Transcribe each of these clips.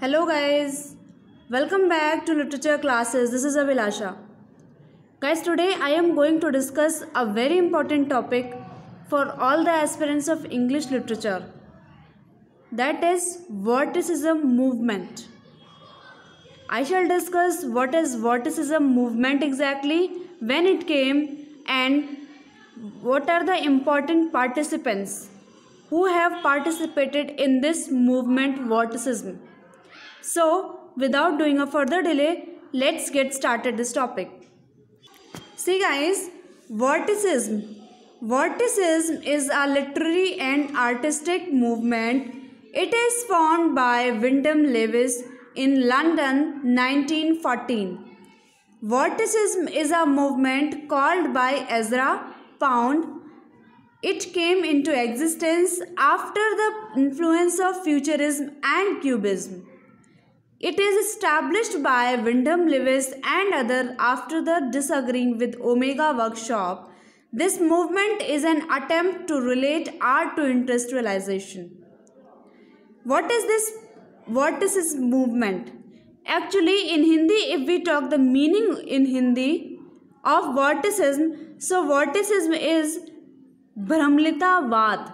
Hello guys, welcome back to literature classes. This is Avilasha. Guys, today I am going to discuss a very important topic for all the aspirants of English literature. That is Vorticism movement. I shall discuss what is Vorticism movement exactly, when it came, and what are the important participants who have participated in this movement Vorticism. So, without doing a further delay, let's get started this topic. See guys, Vorticism. Vorticism is a literary and artistic movement. It is formed by Wyndham Lewis in London 1914. Vorticism is a movement called by Ezra Pound. It came into existence after the influence of Futurism and Cubism. It is established by Wyndham Lewis and other after the disagreeing with Omega Workshop. This movement is an attempt to relate art to industrialization. What is this vorticist movement? Actually, in Hindi, if we talk the meaning in Hindi of vorticism, so vorticism is Brahmlitavad.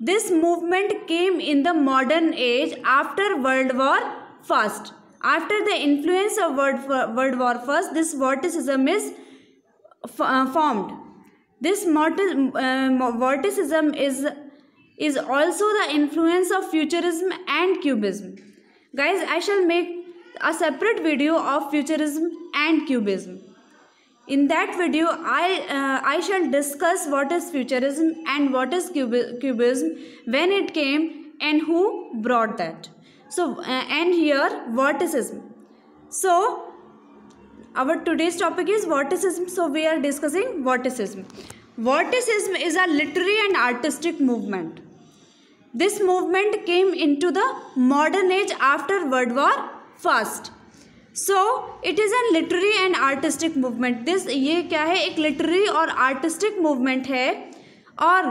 This movement came in the modern age after World War First. After the influence of World, World War First, this vorticism is uh, formed. This uh, vorticism is is also the influence of futurism and cubism. Guys, I shall make a separate video of futurism and cubism. In that video, I, uh, I shall discuss what is futurism and what is cubism, when it came and who brought that. So, uh, and here, vorticism. So, our today's topic is vorticism. So, we are discussing vorticism. Vorticism is a literary and artistic movement. This movement came into the modern age after World War First. So it is an literary and artistic movement this ये क्या है एक literary और artistic movement है और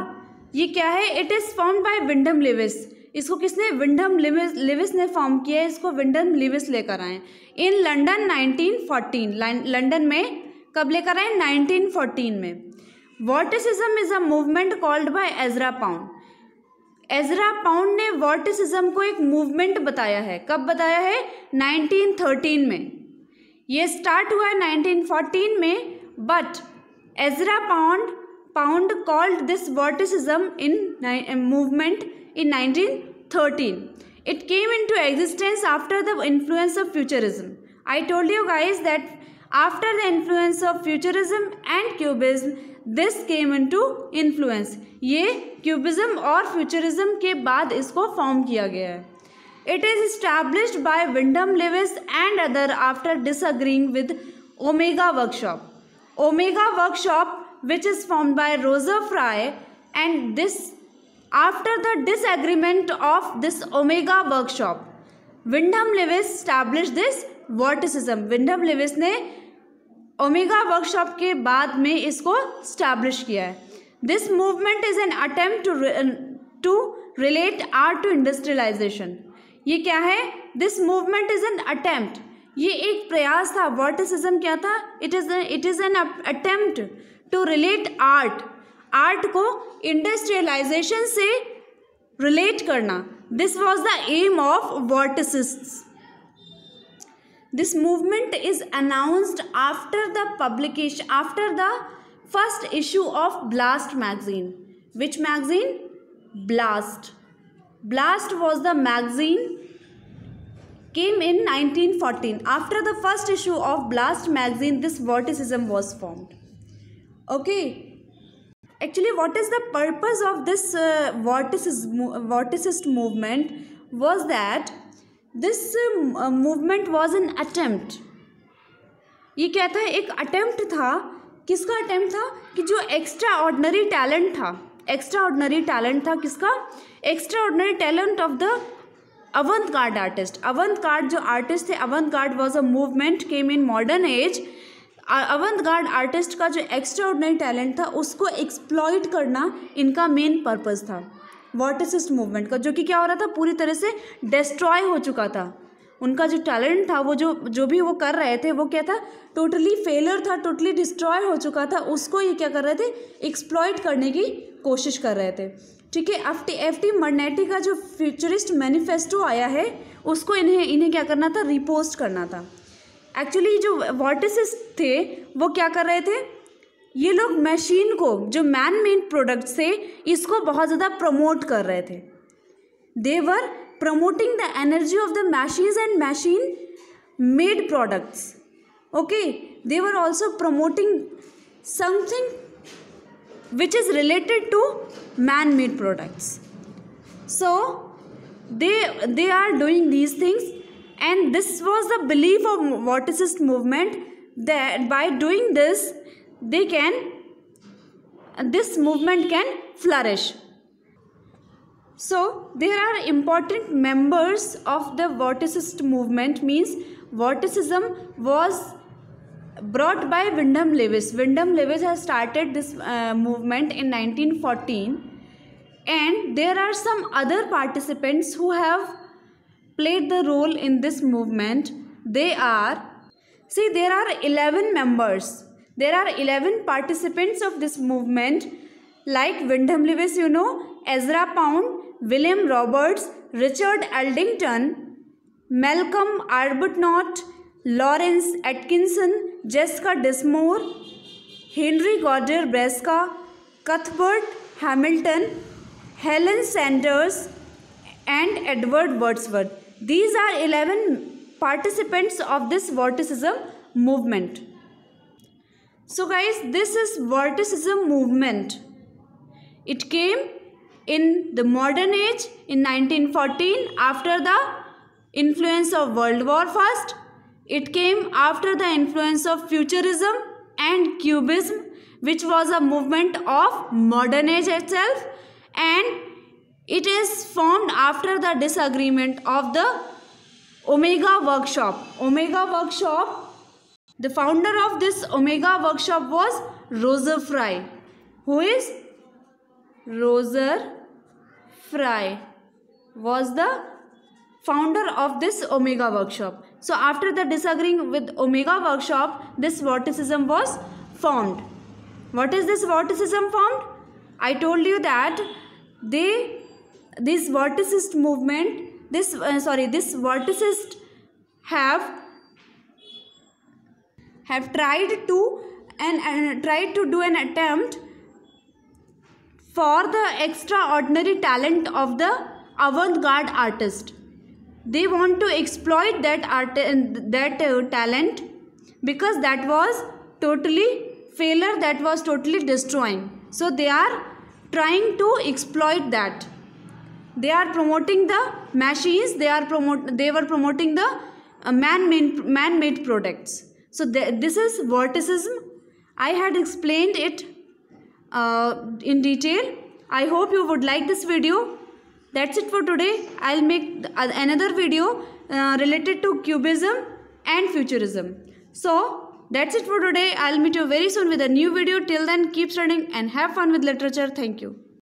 ये क्या है it is form by Wyndham Lewis इसको किसने विंडम लिविस लिविस ने फॉर्म किया है, इसको विंडम लिविस लेकर आए इन लंडन 1914 लंदन में कब लेकर आए 1914 में। Vorticism is a movement called by Ezra Pound Ezra Pound ने वॉटिसिज्म को एक मूवमेंट बताया है। कब बताया है? 1913 में। ये स्टार्ट हुआ है 1914 में but Ezra Pound Pound called this vorticism in movement in 1913. It came into existence after the influence of futurism. I told you guys that after the influence of futurism and cubism, this came into influence. Ye cubism or futurism ke baad isko form kiya gaya hai. It is established by Wyndham Lewis and other after disagreeing with Omega Workshop. Omega Workshop which is formed by Roger Fry and this after the disagreement of this Omega workshop Wyndham Lewis established this vorticism. Wyndham Lewis ने Omega workshop के बाद में इसको establish किया है। This movement is an attempt to to relate art to industrialisation ये क्या है? This movement is an attempt ये एक प्रयास था। वर्टिसिज्म क्या था? It is it is an attempt to relate art art को इंडस्ट्रियलाइजेशन से रिलेट करना। This was the aim of vorticist this movement is announced after the publication after the first issue of Blast magazine which magazine Blast Blast was the magazine came in 1914 after the first issue of Blast magazine this vorticism was formed okay. Is the purpose of this uh, vorticist, vorticist movement was that this movement was an attempt ये क्या था? एक attempt था। किसका attempt था? कि जो extraordinary talent था। एक्स्ट्रा ऑर्डनरी टैलेंट था किसका? Extraordinary talent of the avant garde artist avant garde जो आर्टिस्ट थे avant garde was a movement came in modern age avant garde artist का जो एक्स्ट्रा ऑर्डनरी टैलेंट था, उसको exploit करना इनका मेन पर्पज़ था। वर्टिसिस्ट मूवमेंट का, जो कि क्या हो रहा था, पूरी तरह से डिस्ट्रॉय हो चुका था। उनका जो टैलेंट था, वो जो जो भी वो कर रहे थे, वो क्या था टोटली फेलर था टोटली डिस्ट्रॉय हो चुका था, उसको ये क्या कर रहे थे एक्सप्लॉयट करने की कोशिश कर रहे थे। ठीक है F T F T Marinetti का जो फ्यूचरिस्ट मैनिफेस्टो आया है, उसको इन्हें इन्हें क्या करना था रिपोस्ट करना था। एक्चुअली जो वर्टिसिस्ट थे, वो क्या कर रहे थे? ये लोग मशीन को, जो मैन मेड प्रोडक्ट्स थे इसको बहुत ज़्यादा प्रमोट कर रहे थे। They were promoting the energy of the machines and machine made products okay they were also promoting something which is related to man made products so they they are doing these things and this was the belief of vorticist movement that by doing this they can this movement can flourish so there are important members of the vorticist movement means vorticism was brought by Wyndham Lewis. Wyndham Lewis has started this uh, movement in 1914 and there are some other participants who have played the role in this movement they are see there are 11 members. There are 11 participants of this movement like Wyndham Lewis you know Ezra Pound William Roberts Richard Aldington Malcolm Arbuthnot Lawrence Atkinson Jessica Dismorr Henry Goddard Breska Cuthbert Hamilton Helen Saunders and Edward Wadsworth these are 11 participants of this vorticism movement. So guys, this is vorticism movement. It came in the modern age in 1914 after the influence of World War First. It came after the influence of futurism and cubism which was a movement of modern age itself and it is formed after the disagreement of the Omega Workshop. Omega Workshop, the founder of this Omega Workshop was Roger Fry. Who is? Roger Fry was the founder of this Omega Workshop. So after the disagreeing with Omega Workshop, this vorticism was formed. What is this vorticism formed? I told you that they this vorticist movement this uh, sorry this vorticist have have tried to and, and tried to do an attempt for the extraordinary talent of the avant-garde artist. They want to exploit that art that uh, talent because that was totally failure that was totally destroying. So they are trying to exploit that they are promoting the machines they are promote they were promoting the uh, man made man made products. So th this is vorticism. I had explained it uh, in detail. I hope you would like this video. That's it for today. I'll make another video uh, related to cubism and futurism. So that's it for today. I'll meet you very soon with a new video. Till then keep studying and have fun with literature. Thank you